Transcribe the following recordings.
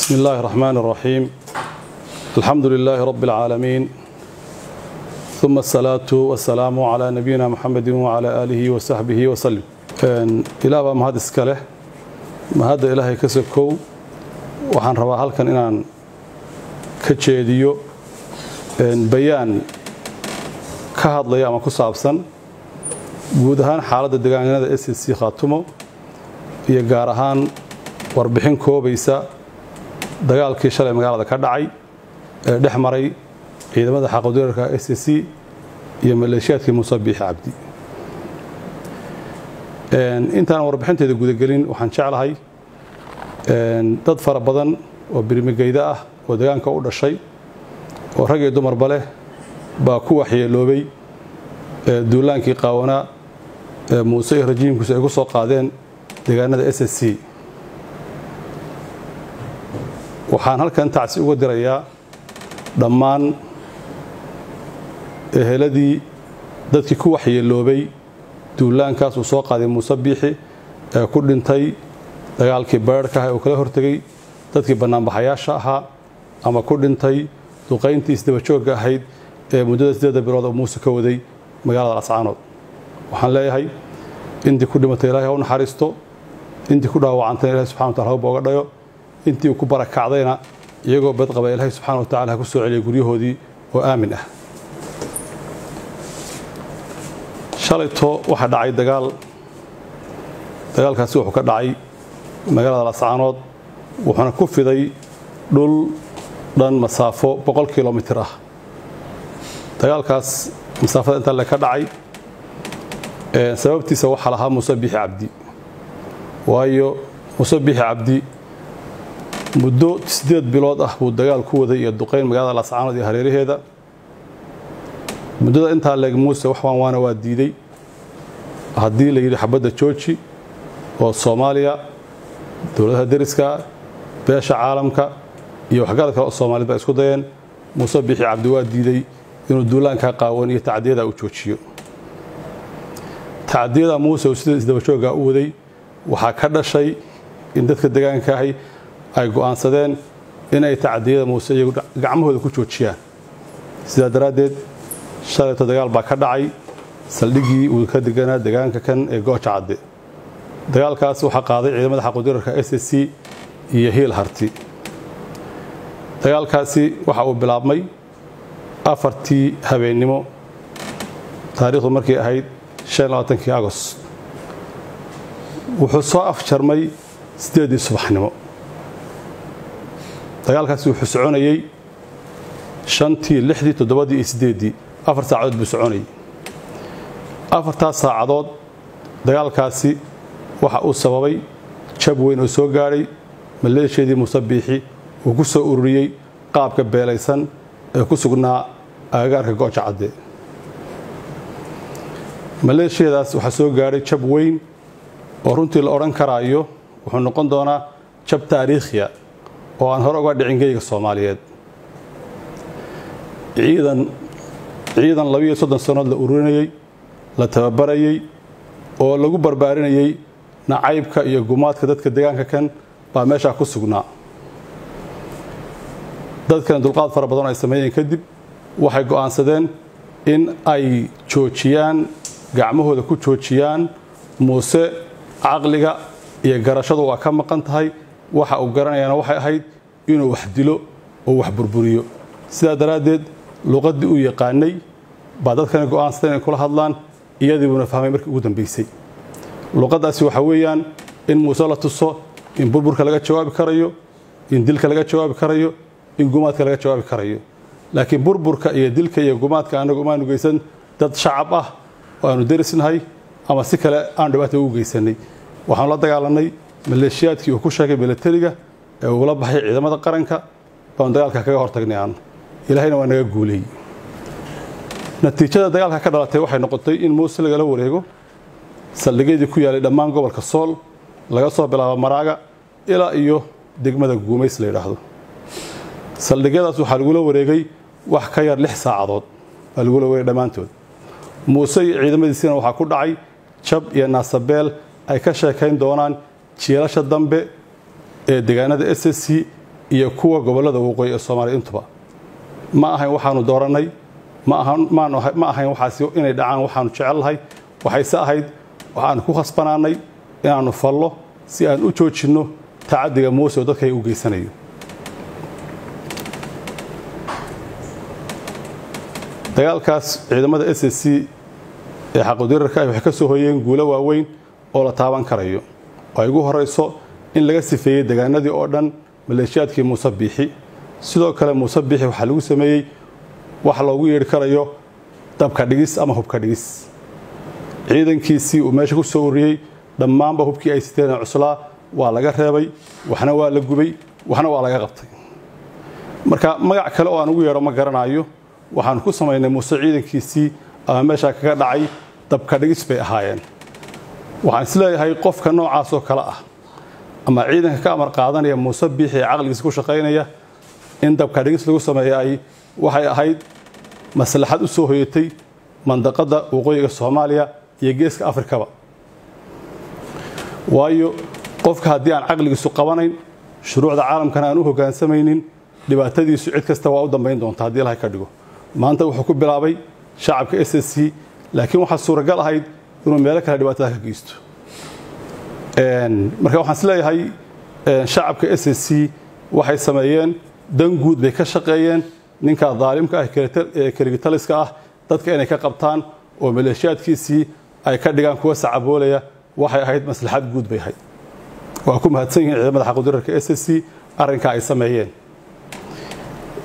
بسم الله الرحمن الرحيم الحمد لله رب العالمين ثم الصلاة والسلام على نبينا محمد وعلى آله وصحبه وسلم إلى ما هذا إسكاله ما هذا إلهي كسكو وحن روا halkan inaan ka jeediyo bayaan ka hadlaya ama ku saabsan guud ahaan xaaladda deegaanada SSC Khaatumo iyo gaar ahaan warbixin koobaysa dagaalkii shalay magaalada ka dhacay ee dhex maray ciidamada xaqadureerka SSC iyo maleeshiyaadkii Muuse Biixi Cabdi. Intaan warbixinteeda gudagelin waxaan jeclahay dad fara badan oo birmigeyda ah oo deegaanka u dhashay oo rag iyo dumarba leh baa ku waxyeeloobay duulaankii qaawanaa ee muuse iyo rajiimkiisu ay ku soo qaadeen deegaanada SSC waxaan halkan tacsi uga dirayaa dhammaan eheladii dadkii ku waxyeeloobay duulaankaas uu soo qaaday muuse biixi ee ku dhintay dagaalkii beerhka ah ee uu kala hortegey dadkii bannaanbaxayaasha ahaa ama ku dhintay duqayntii isdabajoogga ahayd ee muddada siddeedda bilood oo muuse ka waday magaalada lascaanood. Waxaan leeyahay intii ku dhimatay ilahay ha u naxariisto intii ku dhaawacantayna ilahay subxana watacala ha u booga dhayo intii ku barakacdayna iyagoo badqaba ilaahay subxana wa tacala ha ku soo celiyay guryahoodii oo aamin ah. Shalayto waxaa dhacay dagaal. Dagaalkaasi wuxuu ka dhacay magaalada lascaanood wuxuuna ku fiday dhul dhan masaafo boqol kilomitir ah. Dagaalkaas masaafada intaa le ka dhacay sababtiisa waxaa lahaa muuse biixi cabdi. Waayo muuse biixi cabdi muddo siddeed bilood ah buu dagaal ku waday iyo duqayn magaalada lascaanood iyo hareeraheeda. Muddada intaa leeg muuse wax waan waana waa diiday. Haddii la yidhi xabadda jooji oo soomaaliya dowladaha deriska beesha caalamka iyo waxgarad kale oo soomaaliyed ba isku dayeen muuse biixi cabdi waa diiday inuu duulaankaa qaawan iyo tacdiyada uu joojiyo. Tacdiyada muuse uu sida isdabajoogga u waday waxaa ka dhashay in dadka degaankaahi ay go'aansadeen inay tacdiyada muuse iyagu gacmahooda ku joojiyaan. Sidaa daraaddeed shalayto dagaal baa ka dhacay saldhiggii uu ka deganaa degaanka kan ee gooja cadde. Dagaalkaas waxaa qaaday ciidamada xaqudirarka s c iyo hiil harti dagaalkaasi waxa uu bilaabmay afartii habeennimo taariikhdu markay ahayd kii agost. Wuxuu soo afjarmay siddeeddii subaxnimo dagaalkaasi wuxuu soconayey shantii lixdii toddobadii iyo afar saacadood buu soconayey afartaas saacadood dagaalkaasi waxa uu sababay jab weyn oo soo gaadhay maleeshiyadii muuse biixi uu ku soo ururiyey qaabka beelaysan ee ku sugnaa agagaarka gooja cadde. Maleeshiyadaas waxaa soo gaadhay jab weyn oo runtii la odhan karaayo wuxuu noqon doonaa jab taariikhiya oo aan hore uga dhicin geyga soomaaliyeed. Ciidan ciidan labiiyo soddon sannood la ururinayey la tababarayey oo lagu barbaarinayey nacaybka iyo gumaadka dadka deegaanka kan baa meeshaa ku sugnaa. Dadkana dulqaad fara badan ay sameeyeen kadib waxay go'aansadeen in ay joojiyaan gacmahooda ku joojiyaan muuse caqliga iyo garashadu waa ka maqan tahay waxa uu garanayaana waxay ahayd inuu wax dilo oo wax burburiyo. Sidaa daraaddeed luqaddii uu yaqaanay baa dadkana go'aansadeen inay kula hadlaan iyadiibuuna fahmay markii ugu dambaysay luqaddaasi waxaa weeyaan in muuse la tuso in burburka laga jawaabi karayo in dilka laga jawaabi karayo in gumaadka laga jawaabi karayo. Laakiin burburka iyo dilka iyo gumaadka annagu umaanu geysan dad shacab ah oo aanu derisnahay ama si kale aan dhibaata ugu geysanay. Waxaanu la dagaalanay maleeshiyaadkii uu ku sheegay milatariga ee uula baxay ciidamada qaranka baanu dagaalka kaga hortagnay aan. Ilaahayna waa naga guuleeyey natiijada dagaalka ka dhalatay waxay noqotay in muuse lagala wareego saldhigyadii ku yaalay dhammaan gobolka sool laga soo bilaabo maraaga ilaa iyo degmada guumays la yidhaahdo. Saldhigyadaas waxaa lagula wareegay wax ka yar lix saacadood baa lagula wareegay dhammaantood. Muuse iyo ciidamadiisina waxaa ku dhacay jab iyo naasabeel ay ka sheekayn doonaan jiilasha dambe ee deegaanada s s c iyo kuwa gobollada waqooyi ee soomaaliya intuba ma ahayn waxaanu doorannay ma ahayn waxaasi inay dhacaan waxaanu jecelnahay waxayse ahayd waxaanu ku khasbanaanay inaannu fallo si aan u joojinno tacaddiga muuse oo dadka ay u geysanayo. Dagaalkaas ciidamada s s c ee xaqudirarka ah waxay ka soo hoyeen guulo waaweyn oo la taaban karayo oo ay ugu horayso in laga sifeeyey degaanadii oo dhan maleeshiyaadkii muuse biixi sidoo kale muuse biixi waxaa lagu sameeyey wax loogu yeedhi karayo dabka dhigis ama hubka dhigis. Ciidankiisii uu meesha ku soo uriyey dhammaanba hubkii ay siteen cuslaa waa laga reebay waxna waa la gubay waxna waa laga qabtay. Marka magac kale oo aan ugu yeedho ma garanayo waxaanu ku samaynay muuse ciidankiisii ama meeshaa kaga dhacay dabka dhigis bay ahaayeen waxaan is leeyahay qofka noocaas oo kale ah. Ama ciidanka ka amar qaadanaya muuse biixi ee caqligiisa ku shaqaynaya in dabka dhigis lagu sameeya ay waxay ahayd maslaxad u soo hoyatay mandaqadda waqooyiga soomaaliya iyo geeska afrikaba. Waayo qofka haddii aan caqligiisu qabanayn shuruucda caalamkana aan u hoggaansamaynin dhibaatadiisu cid kasta waa u dambayn doonta haddii ilahay ka dhigo. Maanta wuxuu ku bilaabay shacabka s s c laakiin waxaa suuragal ahayd inuu meelo kale dhibaatada ka geysto. Marka waxaan is leeyahay shacabka s c waxay sameeyeen dan guud bay ka shaqeeyeen ninka daalimka ah ee keligitaliska ah dadka inay ka qabtaan oo maleeshiyaadkiisii ay ka dhigaan kuwa sacaboolaya waxay ahayd maslaxad guud bay ahayd. Waa ku mahadsan yihiin ciidamada xaqudirarka s c arrinkaa ay sameeyeen.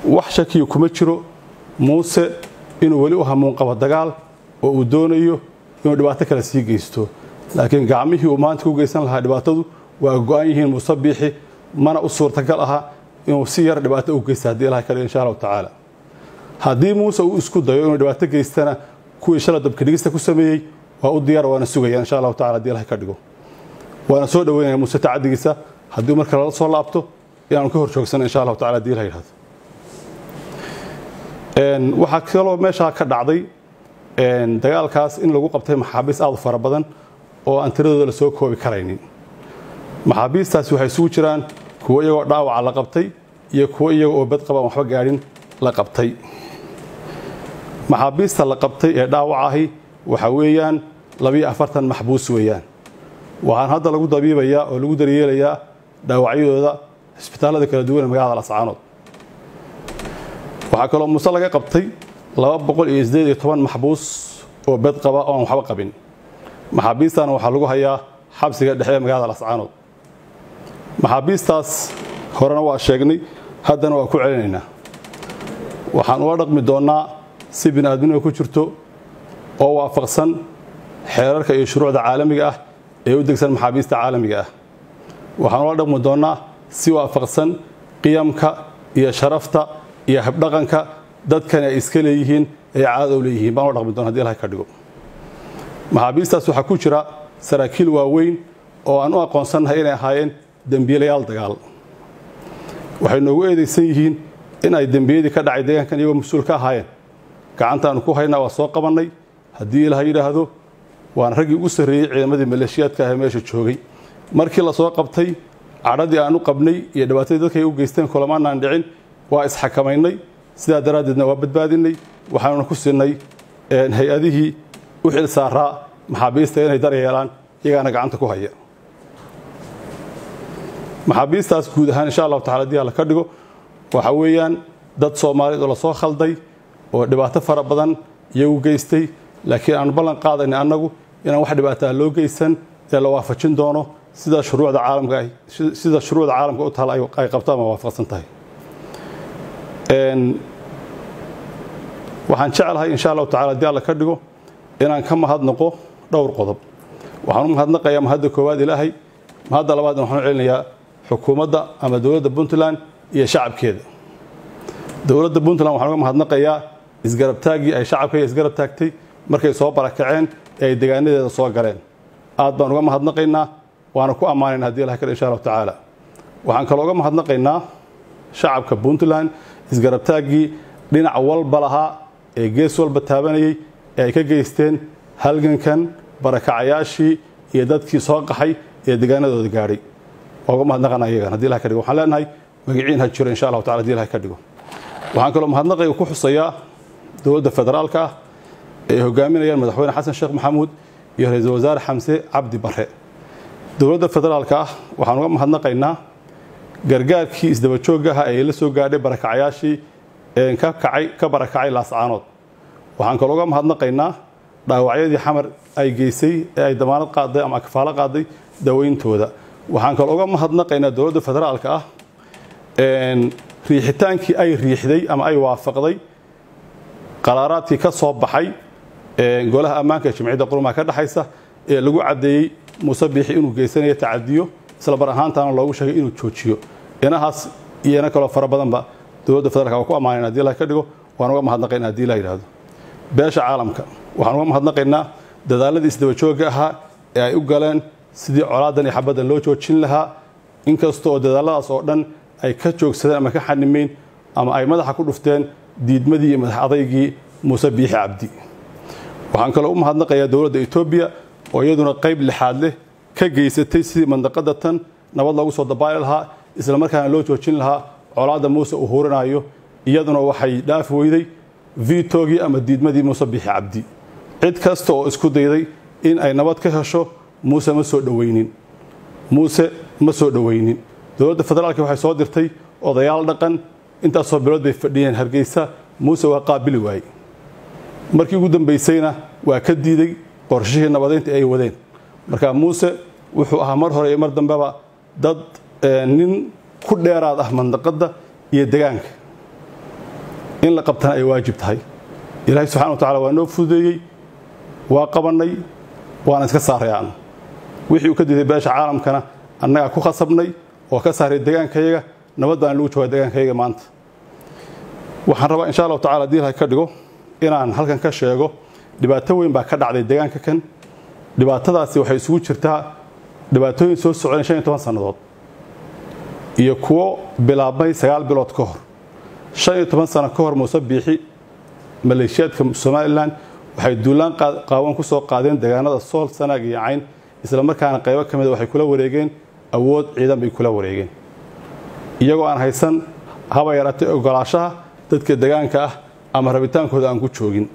Wax shakiyo kuma jiro muuse inuu weli u hamuun qabo dagaal oo uu doonayo inuu dhibaato kale sii geysto laakiin gacmihii uu maanta ku geysan lahaa dhibaatadu waa go-an yihiin muuse biixi mana u suurtagal aha inuu si yar dhibaato u geysta haddii ilahay ka dhigo insha allahu tacaala. Haddii muuse uu isku dayo inuu dhibaato geystana kuwii shala dabka dhigista ku sameeyey waa u diyaar waana sugaya insha allahu tacala haddii ilahay ka dhigo. Waana soo dhaweynaya muuse tacadigiisa haddii marka lala soo laabto inaanu ka hor insha allahu tacala haddii ilaha yidhahdo waxaa kaloo meeshaa ka dhacday dagaalkaas in lagu qabtay maxaabiis aad u fara badan oo aan tiradooda la soo koobi karaynin. Maxaabiistaasi waxay isugu jiraan kuwo iyagoo dhaawaca la qabtay iyo kuwo iyaga oo bad qabaan waxba gaadhin la qabtay. Maxaabiista la qabtay ee dhaawac ahi waxa weeyaan labiyo afartan maxbuus weeyaan. Waxaan hadda lagu dabiibayaa oo lagu daryeelayaa dhaawacyadooda cisbitaallada kala duwan ee magaalada lascaanood waxaa kaloo muuse laga qabtay laba boqol iyo iyo toban maxbuus oo bed qaba oo aan waxba qabin. Maxaabiistaana waxaa lagu hayaa xabsiga dhexe ee magaalada lascaanood maxaabiistaas horena waa sheegnay haddana waa ku celinaynaa. Waxaan ula dhaqmi doonnaa si bini'aadminima ku jirto oo waafaqsan xeerarka iyo shuruucda caalamiga ah ee u degsan maxaabiista caalamiga ah. Waxaan ula dhaqmi doonnaa si waafaqsan qiyamka iyo sharafta iyo habdhaqanka dadkani ay iska leeyihiin caadada u leeyihiin baan dhaqmi doona hadi ilahay ka dhigo. Maxaabiistaas waxaa ku jira saraakiil waaweyn oo aan u aqoonsannahay inay ahaayeen dembiilayaal dagaal. Waxay noogu eedaysan yihiin in ay dembiyadii ka dhacay deegaankan iyagoo mas'uul ka ahaayeen. Gacantaanu ku haynaa waa soo qabannay. Haddii ilaha yidhaahdo waana raggii ugu sarreeyey ciidamadii maleeshiyaadka ah ee meesha joogay. Markii la soo qabtay cadhadii aan u qabnay iyo dhibaatadii dadka ay u geysteen kulamaanaan dhicin waa isxakamaynay sidaa daraaddeedna waa badbaadinay waxaanuna ku siinay hay'adihii u xil saaraa maxaabiista inay daryeelaan iyagaana gacanta ku haya. Maxaabiistaas guud ahaan insha allahu tacala haddii alla ka dhigo waxa weeyaan dad soomaaliyeed oo la soo khalday oo dhibaato fara badan iyagu geystay laakiin aanu ballan qaadayna annagu inaan wax dhibaataa loo geysan ee la waafajin doono. Sida shuruucda caalamka sida shuruucda caalamka u taal ay qabto ama waafaqsan tahay waxaan jeclahay insha allahu tacala haddii alla ka dhigo inaan ka mahadnaqo dhowr qodob. Waxaan u mahadnaqayaa mahadda koowaad ilaahay mahadda labaadna waxaan u celinayaa xukuumadda ama dowladda puntland iyo shacabkeeda. Dowladda puntland waxaan uga mahadnaqayaa isgarabtaaggii ay shacabka isgarab taagtay markay soo barakaceen ee ay degaanadeeda soo galeen. Aad baan uga mahadnaqaynaa waana ku ammaanayna haddii ilahay ka insha allahu tacaala. Waxaan kaloo uga mahadnaqaynaa shacabka puntland isgarabtaaggii dhinac walba lahaa ee gees walba taabanayay ee ay ka geysteen halgankan barakacayaashii iyo dadkii soo qaxay ee degaanadooda gaadhay. Uga mahadnaqana iyagan haddii ilahay ka dhigo. Waxaan leenahay magiciin ha jiro insha allahu tacala haddii ilahay ka dhigo. Waxaan kaloo mahadnaqayga ku xusayaa dowladda federaalka ah ee hogaaminayaan madaxweyne xasan sheekh maxamuud iyo ra'iisul wasaare xamse cabdi bare dowladda federaalka ah waxaan uga mahadnaqaynaa gargaarkii isdabajoogga aha ee la soo gaadhay barakacayaashii ka kacay ka barakacay laascaanood waxaan kaloo uga mahadnaqaynaa dhaawacyadii xamar ay geysay ee ay damaanad qaaday ama kafaalo qaaday daweyntooda. Waxaan kaloo uga mahadnaqaynaa dowladda federaalka ah riixitaankii ay riixday ama ay waafaqday qaraaraadkii ka soo baxay golaha ammaanka ee jimciyadda ka dhexaysa ee lagu caddeeyey muuse biixi inuu geysanayo tacadiyo isla bar ahaantaana loogu sheegay inuu joojiyo. Inahaas iyo ina kaloo fara badanba dowladda federaalka waa ku ammaanayn haddii ilahay ka dhigo waan uga mahadnaqaynaa haddii ilaha yidhahdo beesha caalamka waxaan uga mahadnaqaynaa dadaaladii isdabajoogga ahaa ee ay u galeen sidii colaadan iyo xabaddan loo joojin lahaa. Inkasta oo dadaaladaas oo dhan ay ka joogsadeen ama ka xanimeyn ama ay madaxa ku dhufteen diidmadii iyo madax adaygii muuse biixi cabdi. Waxaan kaloo u mahadnaqayaa dowladda etoobiya oo iyaduna qayb lixaad leh ka geysatay sidii mandaqada tan nabad loogu soo dabaali lahaa isla markaana loo joojin lahaa colaadda muuse uu huurinayo iyaduna waxay dhaafi weyday vitogii ama diidmadii muuse biixi cabdi. Cid kasta oo isku dayday in ay nabad ka hesho muuse ma soo dhoweynin muuse ma soo dhoweynin dowladda federaalka waxay soo dirtay odayaal dhaqan intaasoo bilood bay fadhiyeen hargeysa muuse waa qaabili waayey. Markii ugu dambaysayna waa ka diiday qorshihii nabadeynta ay wadeen marka muuse wuxuu ahaa mar hore iyo mar dambeba dad nin ku dheeraad ah mandaqadda iyo degaanka in la qabtana ay waajib tahay. Ilaahay subxana wa tacala waa noo fududeeyey waa qabannay waana iska saarayaan wixii uu ka diiday beesha caalamkana annagaa ku khasabnay oo ka saaray degaankayaga nabad lagu joogaa degaankayaga maanta. Waxaan rabaa insha allahu tacala haddii ka dhigo inaan halkan ka sheego. Dhibaato weyn baa ka dhacday degaanka kan dhibaatadaasi waxay isugu jirtaa dhibaatooyin soo socdeen shan iyo toban sannadood iyo kuwo bilaabmay sagaal bilood ka hor. Shan iyo toban sano ka hor muuse biixi maleeshiyaadka somalilan waxay duulaan qaawan ku soo qaadeen deegaanada sool sanaag iyo cayn isla markaana qaybo ka mida waxay kula wareegeen awood ciidan bay kula wareegeen. Iyagoo aan haysan haba yaraatay ogolaashaha dadka degaanka ah ama rabitaankooda aan ku joogin.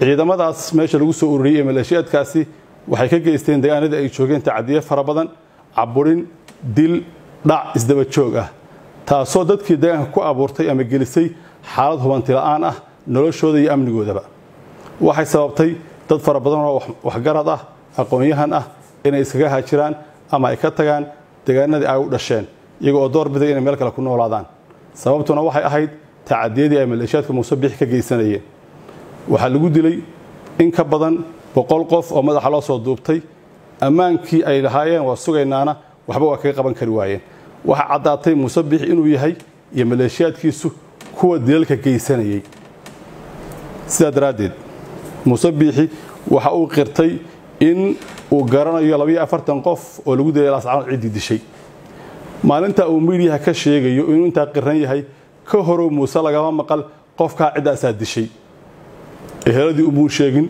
Ciidamadaas meesha lagu soo ururiyey ee maleeshiyaadkaasi waxay ka geysteen degaanadii ay joogeen tacadiye fara badan caburin dil dhac isdaba joog ah. Taasoo dadkii degaanka ku abuurtay ama gelisay xaalad hubanti la'aan ah noloshooda iyo amnigoodaba. Waxay sababtay dad fara badan oo waxgarad ah aqoon-yahan ah inay iskaga haajiraan ama ay ka tagaan degaanadii ay u dhasheen iyaga oo door biday inay meel kale ku noolaadaan. Sababtuna waxay ahayd tacadiyadii ay maleeshiyaadka muuse biixi ka geysanayeen. Waxaa lagu dilay in ka badan boqol qof oo madaxa loo soo duubtay ammaankii ay lahaayeen waa sugaynaana waxba waa kaga qaban kari waayeen. Waxaa caddaatay muuse biixi inuu yahay iyo maleeshiyaadkiisu kuwa dilalka geysanayay. Sidaa daraaddeed muuse biixi waxa uu qirtay in uu garanayo labayo afartan qof oo lagu dilay laascaanood ciddii dishay. Maalinta uu miidyaha ka sheegayo inuu intaa qiran yahay ka horow muuse lagama maqal qofkaa ciddaasaa dishay. Eheladii umuu sheegin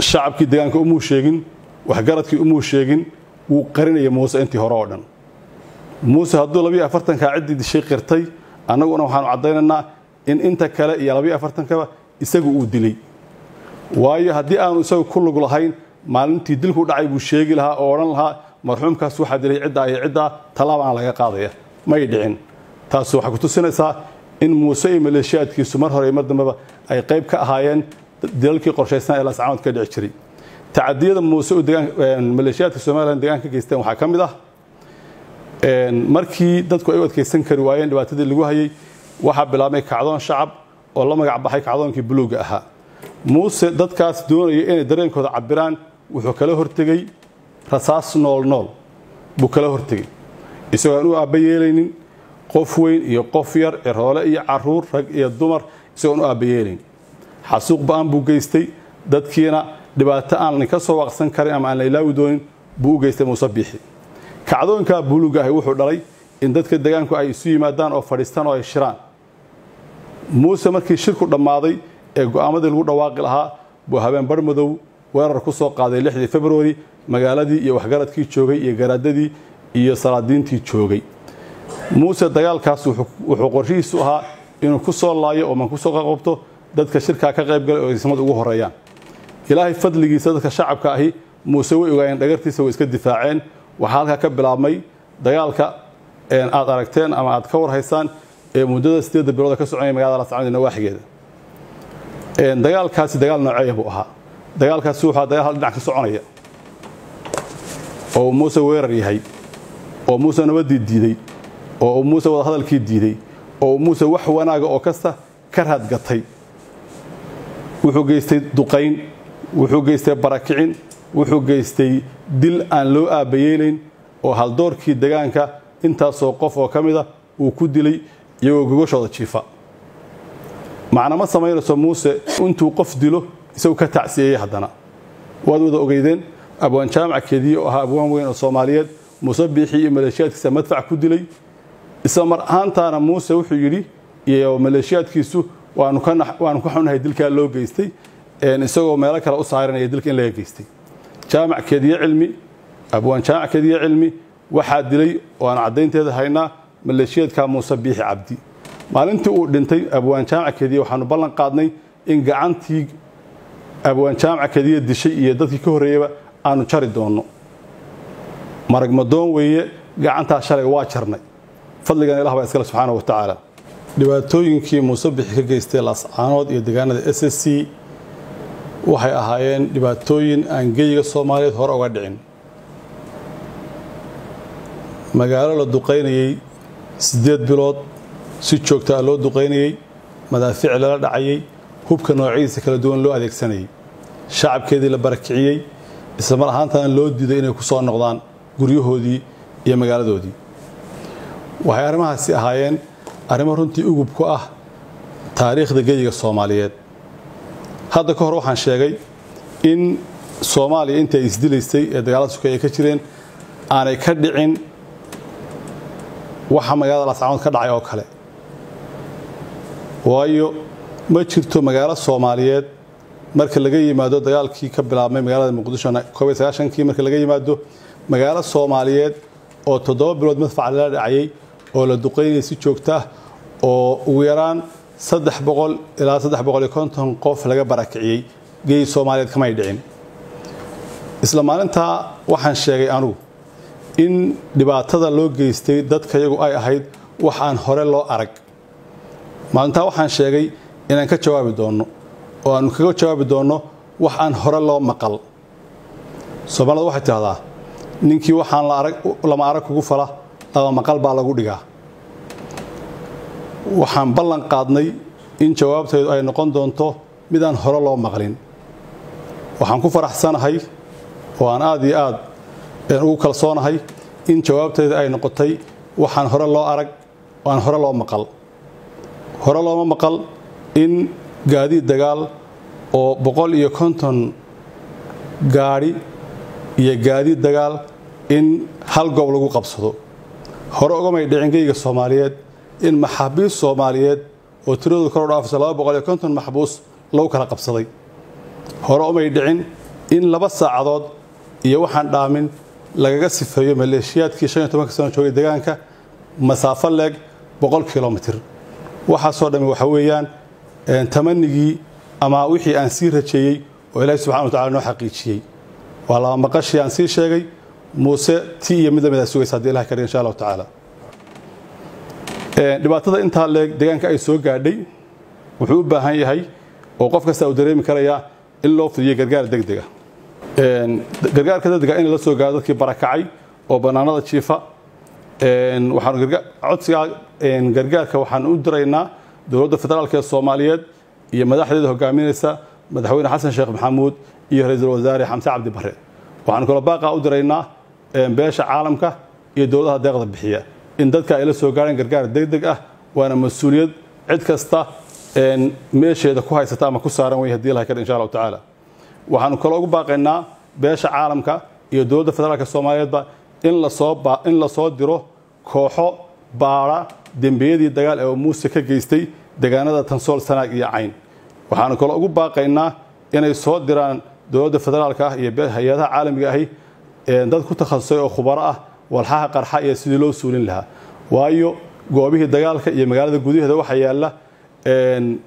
shacabkii degaanka umuu sheegin waxgaradkii umuu sheegin wuu qarinaya muuse intii hore oo dhan. Muuse hadduu labayo afartankaa ciddii dishay qirtay annaguna waxaanu caddaynaynaa in inta kale iyo labayo afartankaba isagu uu dilay. Waayo haddii aanu isagu ku lug lahayn maalintii dilku dhacay buu sheegi lahaa oo odhan lahaa marxuumkaas waxaa dilay ciddaa iyo ciddaa tallaabana laga qaadaya. May dhicin. Taasi waxay ku tusinaysaa in muuse iyo maleeshiyaadkiisu mar hore iyo mar dambeba ay qayb ka ahaayeen dilalkii qorshaysnaa ee laascaanood ka dhici jiray. Tacadiyada muuse maleeshiyaadka somalilan deegaanka ka geysteen waxaa ka mid ah markii dadku ay u adkaysan kari waayeen dhibaatadii lagu hayay waxaa bilaabmay kacdoon shacab oo la magac baxay kacdoonkii buluugga ahaa. Muuse dadkaas doonaya inay dareenkooda cabiraan wuxuu kala hortegey rasaas nool nool buu kala hortegey isagoo aan u aabba yeelaynin qof weyn iyo qof yar ciroole iyo carruur rag iyo dumar isagoon u aabba yeelayn xasuuq ba'aan buu geystay dadkiina dhibaato aan ka soo waaqsan karin ama aan la ilaawi doonin buu u geystay muuse biixi kacdoonkaa buluugga ahi wuxuu dhalay in dadka degaanku ay isu yimaadaan oo fadhiistaan oo ay shiraan. Muuse markii shirku dhammaaday ee go'aamadii lagu dhawaaqi lahaa buu habeen bar madow weerar ku soo qaaday lixdii februari magaaladii iyo waxgaradkii joogay iyo garaadadii iyo salaadiintii joogay. Muuse dagaalkaas wuxuu qorshihiisu ahaa inuu ku soo laayo oo man ku soo qaqabto dadka shirkaa ka qaybgalay oo ismad ugu horeeyaan ilaahay fadligiisa dadka shacabka ahi muuse way ogaayeen dhagartiisa way iska difaaceen. Waxaa halkaa ka bilaabmay dagaalka aad aragteen ama aad ka warhaysaan ee muddada sideedda bilooda ka soconaya magaalada lascanood nawaaxigeeda. Dagaalkaasi dagaal nooceeya buu ahaa. Dagaalkaasi wuxuu dagaal hal dhinac ka soconaya. Oo muuse weerar yahay. Oo muuse nabadii diiday. Oo muuse wadahadalkii diiday. Oo muuse wax wanaaga oo kasta ka raadgatay wuxuu geystay duqayn wuxuu geystay barakicin wuxuu geystay dil aan loo aabbayeelayn oo haldoorkii degaanka intaasoo qof oo ka mida uu ku dilay iyagoo gogashooda jiifa. Macna ma samaynayso muuse intuu qof dilo isagu ka tacsiyeeyey haddana. Waad wada ogeydeen abwaan jaamac keediye oo ahaa abwaan weyn oo soomaaliyeed muuse biixii iyo maleeshiyaadkiisa madfac ku dilay. Isla mar ahaantaana muuse wuxuu yidhi iyo maleeshiyaadkiisu waanu ka xunahay dilkaa loo geystay isagoo meelo kale u saarinaya dilka in laga geystay. Jaamac keediye cilmi abwaan jaamac keediye cilmi waxaa dilay oo aan caddaynteeda haynaa maleeshiyaedka muuse biixi cabdi. Maalintii uu dhintay abwaan jaamac keediye waxaanu ballan qaadnay in gacantii abwaan jaamac keediye dishay iyo dadkii ka horreeyaba aanu jari doonno. Marag madoon weeye gacantaa shalay waa jarnay. Fadligana ilah baa iskale subxaana wa tacaala dhibaatooyinkii muuse bixi ka geystay laascaanood iyo deegaanada s s c waxay ahaayeen dhibaatooyin aan geyiga soomaaliyeed hore uga dhicin. Magaalo la duqaynayey siddeed bilood si joogtaa loo duqaynayey madaafiic lala dhacayey hubka noocyadiisa kala duwan loo adeegsanayay shacabkeedii la barakiciyey isla mar ahaantana loo diiday inay ku soo noqdaan guryahoodii iyo magaaladoodii. Waxay arrimahaasi ahaayeen arrimo runtii ugub ku ah taariikhda geyiga soomaaliyeed. Hadda ka hor waxaan sheegay in soomaaliya intii ay isdilaysay ee dagaalada sukeey ay ka jireen aanay ka dhicin waxa magaalada laascaanood ka dhacay oo kale. Waayo ma jirto magaalo soomaaliyeed marka laga yimaado dagaalkii ka bilaabmay magaalada muqdisho kii marka laga yimaado magaalo soomaaliyeed oo toddoba bilood madfaca lala dhacayay oo la duqaynayay si joogta ah oo ugu yaraan saddex boqol ilaa saddex boqol iyo konton qof laga barakiciyey geyi soomaaliyeed kamay dhicin. Isla maalintaa waxaan sheegay anugu in dhibaatada loo geystay dadka yagu ay ahayd wax aan hore loo arag. Maalintaa waxaan sheegay inaan ka jawaabi doonno oo aanu kaga jawaabi doonno wax aan hore loo maqal. Soomaalida waxay tidhahdaa ninkii waxaan lama arag kugu fala laba maqal baa lagu dhigaa. Waxaan ballan qaadnay in jawaabteedu ay noqon doonto midaan hore loo maqlin. Waxaan ku faraxsanahay oo aan aad iyo aad ugu kalsoonahay in jawaabteeda ay noqotay waxaan hore loo arag oo aan hore loo maqal. Hore looma maqal in gaadiid dagaal oo boqol iyo konton gaadhi iyo gaadiid dagaal in hal goob lagu qabsado hore ugamay dhicin geyga soomaaliyeed in maxaabiis soomaaliyeed oo tiradoodu kor u laba boqol iyo konton maxbuus lagu kala qabsaday. Hore umay dhicin in laba saacadood iyo waxaan dhaamin lagaga sifeeyo maleeshiyaadkii shan iyo tobanka sano joogay deegaanka masaafo leeg boqol kilomitir. Waxaasoo dhammi waxa weeyaan tamanigii ama wixii aan sii rajeeyey oo ilaahay subxana wa tacala noo xaqiijiyey. Waa laba maqashii aan sii sheegay muuse ti iyo mid la mid a sugaysa haddi ilahay kariya insha allahu tacaala. Dhibaatada intaa leeg deegaanka ay soo gaadhay wuxuu u baahan yahay oo qof kasta uu dareemi karayaa in loo fidiyo gargaar degdega. Gargaarka degdega in la soo gaaro dadkii barakacay oo bannaanada jiifa codsigaa gargaarka waxaan u diraynaa dowladda federaalk ee soomaaliyeed iyo madaxdeeda hogaaminaysa madaxweyne xasan sheekh maxamuud iyo ra'iisul wasaare xamse cabdi bare waxaan kaloo baaqaa u diraynaa beesha caalamka iyo dowladaha deeqda bixiya. In dadka ay la soo gaareen gargaar degdeg ah waana mas'uuliyad cid kasta meesheeda ku haysata ama ku saaran wey haddii ilahay kar insha allahu tacaala. Waxaanu kaloo ugu baaqaynaa beesha caalamka iyo dowladda federaalk soomaaliyeedba in la soo in la soo diro kooxo baara dembiyadii dagaal ee muuse ka geystay deegaanada tansool sanaag iyo cayn. Waxaanu kaloo ugu baaqaynaa inay soo diraan dowladda federaalka ah iyo hay'adaha caalamiga ahi dad ku takhasusay oo khubaro ah walxaha qarxa iyo sidii loo suulin lahaa. Waayo goobihii dagaalka iyo magaalada gudaheeda waxaa yaalla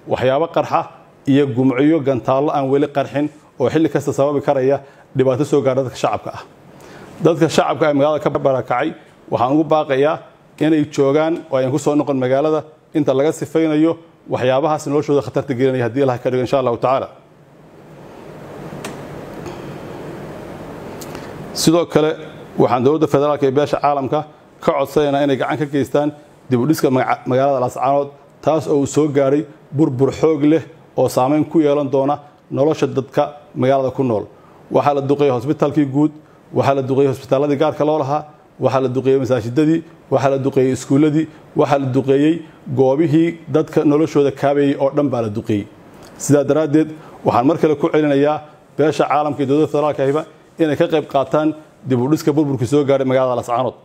waxyaabo qarxa iyo gumciyo gantaallo aan weli qarxin oo xilli kasta sababi karaya dhibaato soo gaara dadka shacabka ah. Dadka shacabka ee magaalada ka barakacay waxaan ugu baaqayaa inay joogaan oo ayan ku soo noqon magaalada inta laga sifaynayo waxyaabahaas noloshooda khatarta gelinaya haddii allah ka dhigo insha allahu tacaala sidoo kale waxaan dowladda federaalka iyo beesha caalamka ka codsanaynaa inay gacan ka geystaan dibudhiska magaalada laascaanood taas oo uu soo gaadhay burbur xoog leh oo saamayn ku yeelan doona nolosha dadka magaalada ku nool. Waxaa la duqeeyey hosbitaalkii guud waxaa la duqeeyey hosbitaalladii gaarka loo lahaa waxaa la duqeeyey masaajidadii waxaa la duqeeyey iskuulladii waxaa la duqeeyey goobihii dadka noloshooda kaabayey oo dhan baa la duqeeyey. Sidaa daraaddeed waxaan mar kale ku celinayaa beesha caalamka iyo dowladda federaalka ahiba inay ka qayb qaataan dibudhiska burburkii soo gaadhay magaalada lascaanood.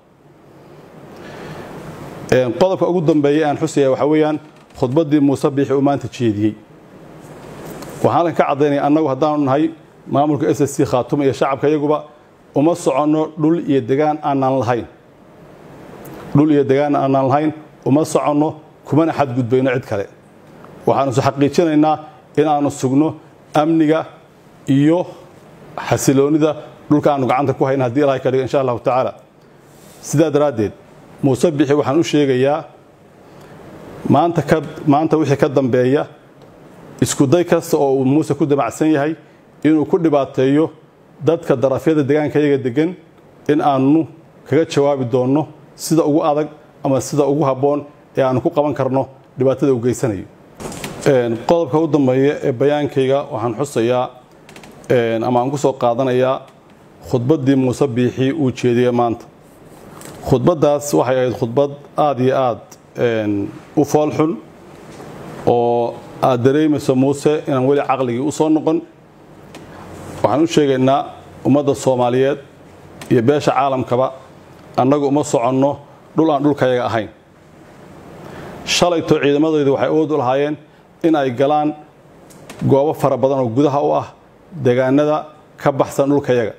Qodobka ugu dambeeya aan xusaya waxaa weeyaan khudbaddii muuse biixi uu maanta jeediyey waxaan ka caddaynaya annagu haddaanu nahay maamulka s s c khaatuma iyo shacabka iyaguba uma soconno dhul iyo degaan aanaan lahayn. Dhul iyo degaan aanaan lahayn uma soconno kumana xadgudbayno cid kale. Waxaanu su xaqiijinaynaa in aanu sugno amniga iyo xasiloonida dhulka aanu gacanta ku hayna haddii ilahay ka dhigo insha allahu tacaala. Sidaa daraaddeed muuse bixi waxaan u sheegayaa maanta ka maanta wixii ka dambeeya iskuday kasta oo uu muuse ku damacsan yahay inuu ku dhibaateeyo dadka darafyada deegaanka iyaga degan in aanu kaga jawaabi doonno sida ugu adag ama sida ugu habboon ee aanu ku qaban karno dhibaatada uu geysanayo. Qodobka u dambeeya ee bayaankayga waxaan xusayaa ama aan ku soo qaadanayaa khudbaddii muuse biixi uu jeediyey maanta. Khudbaddaas waxay ahayd khudbad aada iyo aad u foolxun oo aad dareemayso muuse inaan weli caqligii u soo noqon. Waxaan u sheegaynaa ummadda soomaaliyeed iyo beesha caalamkaba annagu uma soconno dhul aan dhulkayaga ahayn. Shalayto ciidamadaydu waxay awood u lahaayeen in ay galaan goobo fara badan oo gudaha u ah deegaanada ka baxsan dhulkayaga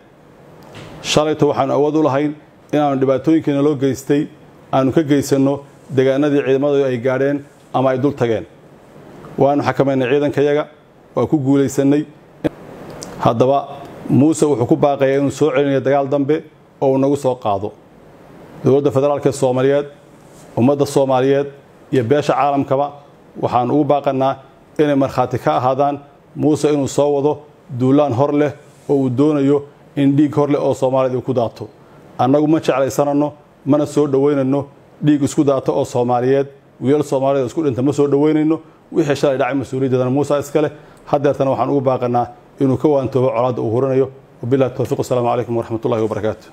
shalayto waxaanu awood u lahayn inaanu dhibaatooyinkiina loo geystay aanu ka geysanno deegaanadii ciidamadaydu ay gaadheen ama ay dul tageen. Waanu xakamaynay ciidankayaga waa ku guulaysannay. Haddaba muuse wuxuu ku baaqayaa inuu soo celinayo dagaal dambe oo uu nagu soo qaado. Dowladda federaalka ee soomaaliyeed ummadda soomaaliyeed iyo beesha caalamkaba waxaan ugu baaqanaa inay markhaati ka ahaadaan muuse inuu soo wado duulaan hor leh oo uu doonayo in dhiig hor leh oo soomaaliyad uu ku daato. Annagu ma jeclaysananno mana soo dhowaynanno dhiig isku daato oo soomaaliyeed wiilal soomaaliyeed isku dhinta ma soo dhowaynayno wixii shalay dhacay mas'uuliyaddeedana muuse iska leh haddeertana waxaan ugu baaqanaa inuu ka waantoobo colaadda uu hurinayo wabilahi towfiq wasalaamu calaykum waraxmatullahi wabarakaatu